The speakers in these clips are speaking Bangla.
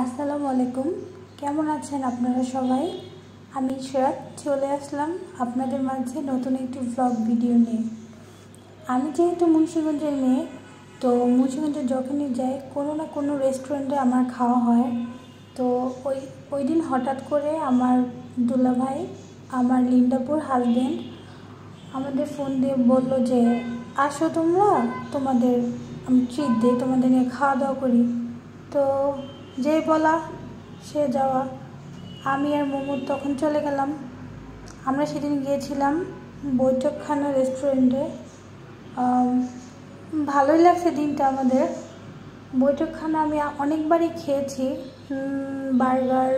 আসসালামু আলাইকুম। কেমন আছেন আপনারা সবাই? আমি ইশরাত চলে আসলাম আপনাদের মাঝে নতুন একটি ব্লগ ভিডিও নিয়ে। আমি যেহেতু মুন্সিগঞ্জের মেয়ে, তো মুন্সিগঞ্জে যখনই যাই, কোনো না কোনো রেস্টুরেন্টে আমার খাওয়া হয়। তো ওই ওই দিন হঠাৎ করে আমার দুলাভাই, আমার লিন্ডাপুর হাজব্যান্ড আমাদের ফোন দিয়ে বলল যে, আসো তোমরা, তোমাদের আমি ট্রিট দিই, তোমাদের নিয়ে খাওয়া দাওয়া করি। তো যেই বলা, সে যাওয়া। আমি আর মোমো তখন চলে গেলাম। আমরা সেদিন গিয়েছিলাম বৈঠকখানা রেস্টুরেন্টে ভালোই লাগছে দিনটা আমাদের। বৈঠকখানা আমি অনেকবারই খেয়েছি। বার্গার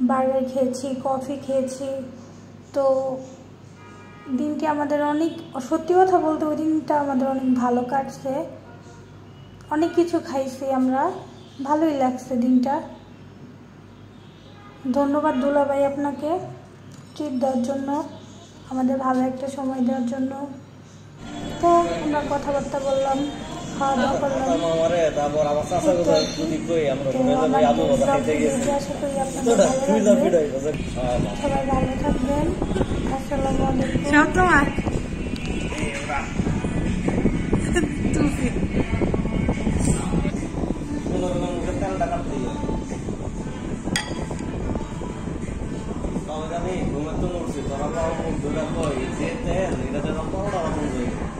বার্গার খেয়েছি, কফি খেয়েছি। তো দিনটি আমাদের অনেক, সত্যি কথা বলতে ওই দিনটা আমাদের অনেক ভালো কাটছে। অনেক কিছু খাইছি আমরা। ভালোই লাগছে দিনটা। ধন্যবাদ দুলাভাই আপনাকে ট্রিট দেওয়ার জন্য আমাদের ভালো একটা সময় দেওয়ার জন্য। তো আমরা কথাবার্তা বললাম খাওয়া দাওয়া করলাম। সবাই ভালো থাকবেন। আসসালামু আলাইকুম। Olga amigo, uma torce, para lá o mundo da coisa, é eterno, ainda não para lá un mondo io.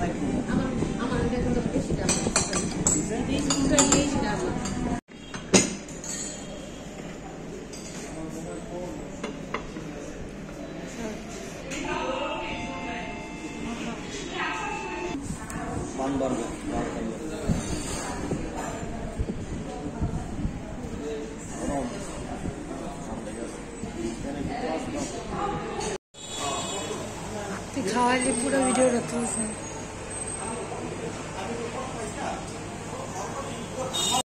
Thank you. Number दिखावा पूरा वीडियो रखो उसमें